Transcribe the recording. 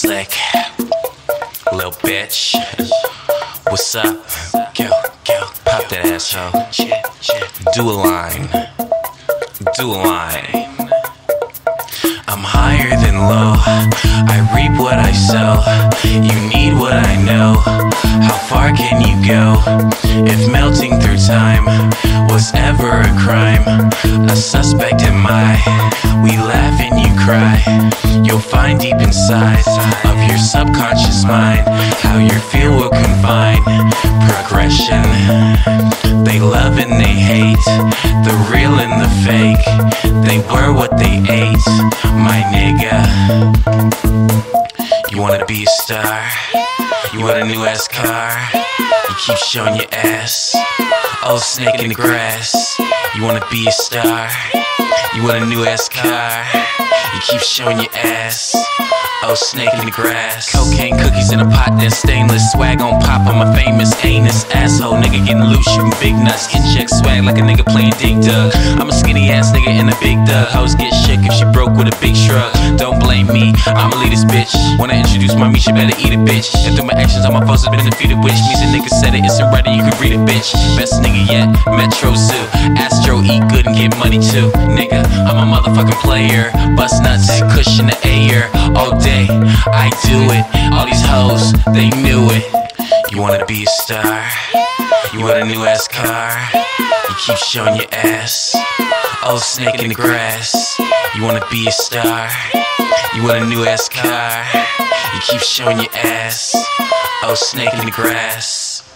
Slikk. Little bitch. What's up? Go, go. Pop that asshole. Do a line. Do a line. I'm higher than low. I reap what I sow. You need what I know. How far can you go? If melting through time was ever a crime, a suspect am I. We laugh cry. You'll find deep inside of your subconscious mind how your feel will confine progression. They love and they hate the real and the fake. They were what they ate, my nigga. You wanna be a star? You want a new ass car? You keep showing your ass. Oh, snake in the grass. You wanna be a star? You want a new ass car? You keep showing your ass. Oh, snake in the grass. Cocaine cookies in a pot that's stainless. Swag on pop, I'm a famous anus. Asshole nigga getting loose, shooting big nuts. Inject swag like a nigga playing Dig Dug. I'm a skinny ass nigga in a big dug. Hoes get shook if she broke with a big shrug. Don't blame me, I'ma lead this bitch. When I introduce my me, she better eat it, bitch. And through my actions, all my foes have been defeated, which means a nigga said it. It's a writing, you can read it, bitch. Best nigga yet, Metro Zoo. Astro, and get money too. Nigga, I'm a motherfucking player. Bust nuts, cushion the air all day. I do it. All these hoes, they knew it. You wanna be a star? You want a new ass car? You keep showing your ass. Oh, snake in the grass. You wanna be a star? You want a new ass car? You keep showing your ass. Oh, snake in the grass.